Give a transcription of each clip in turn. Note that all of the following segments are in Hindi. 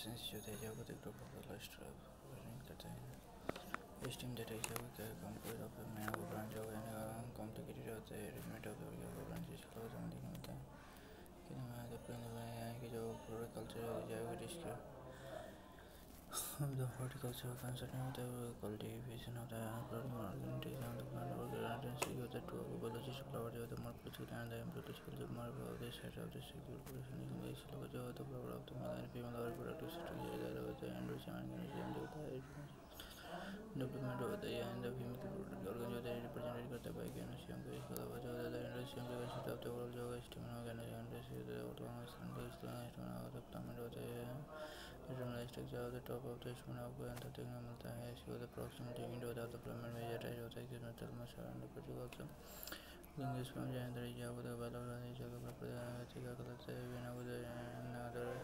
सेंस जो थे जब एक ग्रुप ऑफ़ लास्ट रनिंग करते हैं स्टीम डेटा इस जगह के कंप्यूटर ऑफ़ में वो ब्रांच हो गया कॉम्प्लिकेटेड होते हैं रिमेट ऑफ़ वो ब्रांच इसका समझने मिलता है कि मैं जब पहले कि जो प्रोडक्ट कल्चर हो जाएगा disc the horticultural consulting with the cultivation of the product organization of the plant with the two biologist flower of the morphological and the embryological the marble of the set of the sexual population in English logo of the flower of the male and female or reproductive system with the androgen and the development of the and the female organ जो है represented करता है बायोकेमिस्ट्री को इसके अलावा जो है इंडस्ट्री के विशिष्ट ऑफ़ द वर्ल्ड जो है स्टिमुलन ऑर्गेनाइजेशन इंडस्ट्री द ऑर्गेनाइजेशन का इस्तेमाल होता है प्लांट होता है structure of the top of the spoon आपको अंतर देखने को मिलता है इसके बाद approximately window of the plant में अटैच होता है जिसमें thermal surround particular English from January Jago the Bala Jago Pratika Kalata Vina with another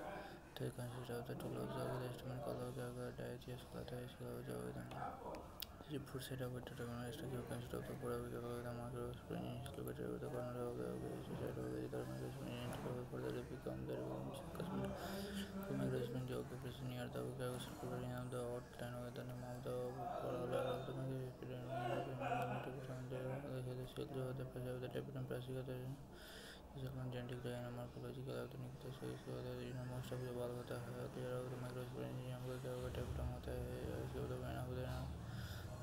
they consist of the two loaves of the instrument color Gaga Dietius Kalata is Jago The food set up with the organized to consist of the Pura Gaga the Macro Spring is located with the corner of the organization of the government for the become the migration job present near the Gaga circular in the outline of the name of the Pura of the migration जो होता है पैसा होता है टेपिटम पैसे का सेगमेंट जेनेटिक का एनिमल मोर्फोलॉजिकल आधुनिक तस्वीर इसके बाद इन मोस्ट ऑफ़ द बाल होता है क्लियर ऑफ़ द माइक्रोस्पेरेंस यहाँ पर क्या होगा टेपिटम होता है इसके बाद वेना होता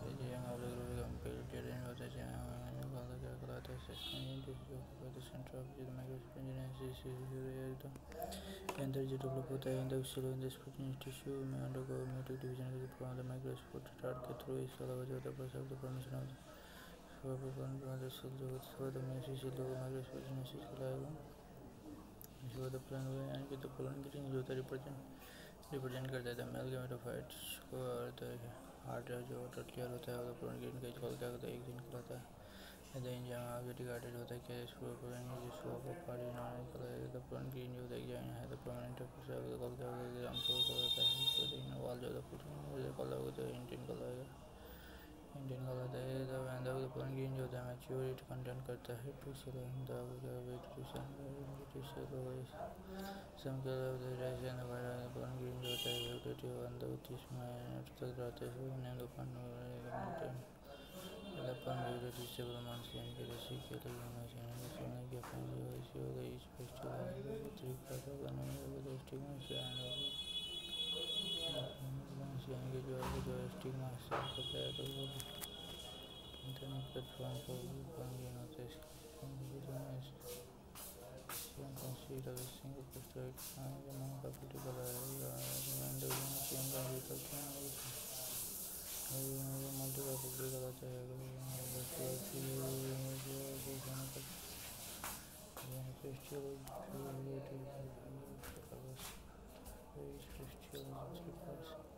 है द ग्रुप कंपेयर टेरेन होता है जहाँ वाला क्या कहलाता है सेगमेंट जो द सेंटर ऑफ़ द माइक्रोस्पेरेंस इस अंदर जो डेवलप होता है the cell the sporting tissue में अंडरगो म्यूटिक डिवीज़न के फ्रॉम द माइक्रोस्पोर्ट टार्ट के थ्रू इसके अलावा जो होता है of the formation of Suburban Brothers जो फर्दर मैसेज लोगों में रेस्पॉन्स मैसेज कराएगा जो द प्लान हुए यानी कि द प्लान ग्रीन जो होता है रिप्रेजेंट रिप्रेजेंट करता है मेल गेमेटोफाइट्स को अर्थ ड्राइव जो वाटर क्लियर होता है ग्रीन का कॉल क्या होता है एक दिन कहलाता है देन जहाँ आगे रिगार्डेड होता है कि इसको प्लान जिसको आपको पार्टी नॉन कलर तो प्लान ग्रीन जो होता है जहाँ है तो परमानेंट क्या होता है एग्जांपल कहलाता है इसको वाल जो द फुट कलर होगा तो इंडियन कलर है इंडियन का होता है आंदा को अपन गेन जो होता है मैच्योर इट कंटेंट करता है आंदा को क्या वेट रिशन रिशन तो सम के लिए राइस एंड वायर अपन गेन जो होता है वेट जो आंदा को तीस मिनट तक रहते हैं उन्हें तो अपन मेंटेन अपन वीडियो डिसेबल मंथ्स यानी कि रेसी के लिए होना चाहिए सुनने के अपन जो इसी होगा इस फेस्टिवल तरीका का बनाने वाला स्टिग्मा से आने कि जो है जो स्टिग्मा से होता है तो वो इंटरनेट प्लेटफॉर्म पर भी बन होता है consider a single prostrate and among the political area and the same computer can multiple political festival हाँ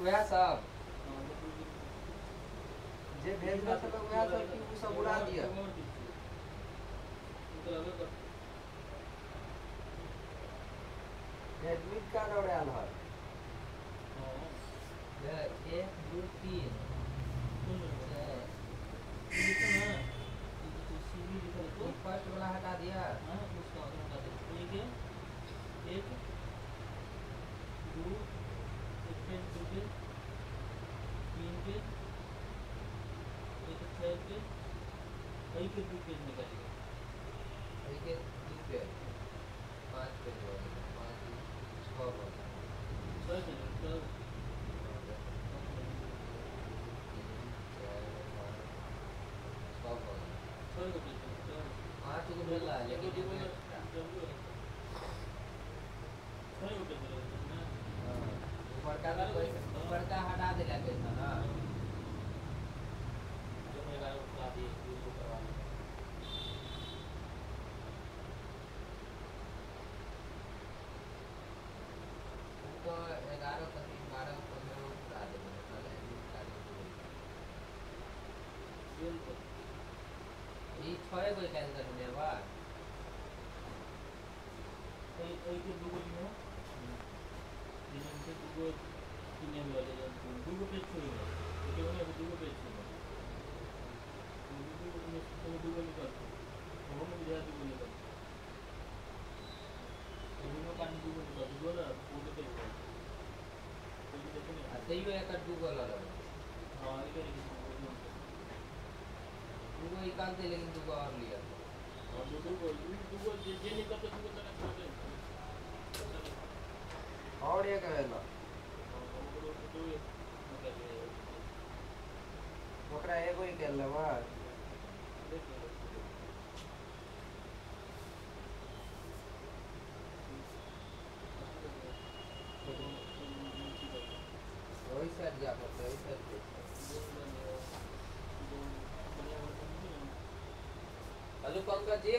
वह सब हाँ, वो तो भी- जे भेज रहा था वह सब की वो सब उड़ा दिया। एडमिट कार्ड और है एक तीन फ़र्स्ट वाला एक एक दो हो हो गए छः पेज छः छः को पेज छः पाँच को मिल रहा है लेकिन छः इसमें को पेज ना हाँ, ऊपर का तो कोई ऊपर का हटा दिला पैसा ना जो मेरा उठा दिए उसको करवा लिया तो ग्यारह पच्चीस बारह पंद्रह उड़ा देंगे कल एडमिट कार्ड जेल पर ये छः को कैंसिल होने बा এই এই যে দুটো দিন দিনকে দুটো কিনে গেলে দুটো পেজ চলে গেল একে বলে আমি দুটো পেজ ছিল দুটো তুমি তুমি দুটো নিকাল ওখানে বিহার দুটো নিকাল দুটো কান দুটো নিকাল দুটো না দুটো পেজ कोई देखे नहीं आ तैयो एक दू गो लगा हाँ ये करेंगे दू गो निकालते लेकिन दू गो और लिया। और दुगो दुगो जे निकलते दुगो छोड़े और एक वेला ओकरा एगो ही वही साइड जा पड़ता है वही साइड पंकज जी